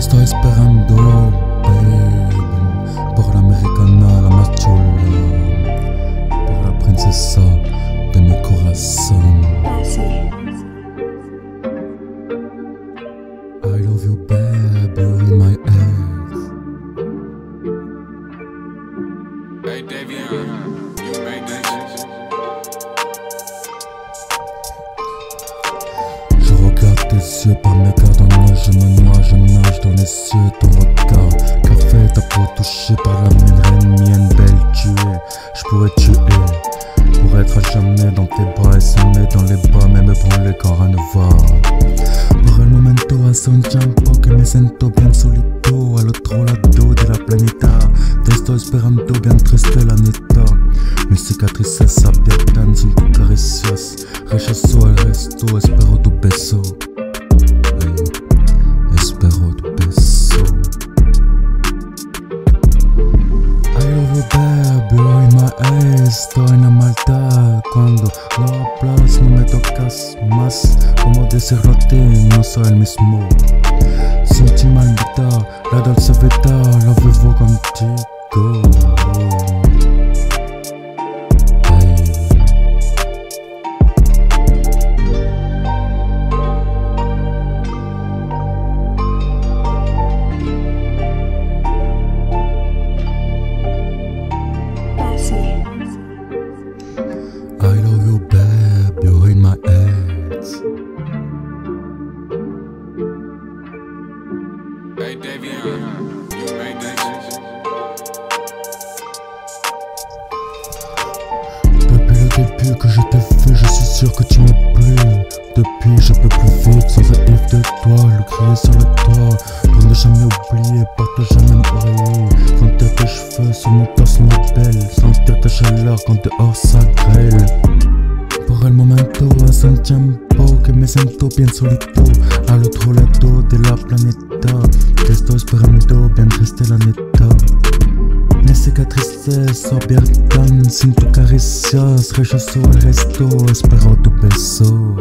estoy esperando, babe, por la americana, la más chula, por la princesa de mi corazón. I love you, babe, you're in my head. Hey Davion, you made shit. Je regarde tes yeux par mes nez, je me nage dans les cieux, ton regard. Café, ta peau touchée par la mienne, reine mienne, belle tu es. Je pourrais tuer, pour être à jamais dans tes bras et s'aimer dans les bras, mais me branler quand rien ne va. Por el momento hace un tiempo que me siento bien solito al otro lado de la planeta. Te estoy esperando bien triste la neta. Mis cicatrices abiertan sin tus caricias. Rechazo el resto, espero tu beso. Estoy en la maldad. Cuando no hablas, no me tocas más. Como ti, no soy el mismo. Sin ti maldita, la dulce vida la vivo contigo Depuis le début que je t'ai vu, je suis sûr que tu m'as plu Depuis je peux plus vite sans un if de toi Le crier sur le toit Pour ne jamais oublier, partager même oreiller Sentir tes cheveux sur mon torse ma belle Sentir ta chaleur quand dehors ça grêle Por el momento hace un tiempo que me siento bien solito Al otro lado de la planeta estoy esperando bien triste la neta Mis cicatrices abiertan sin tu caricias Rechazo el resto, espero tu beso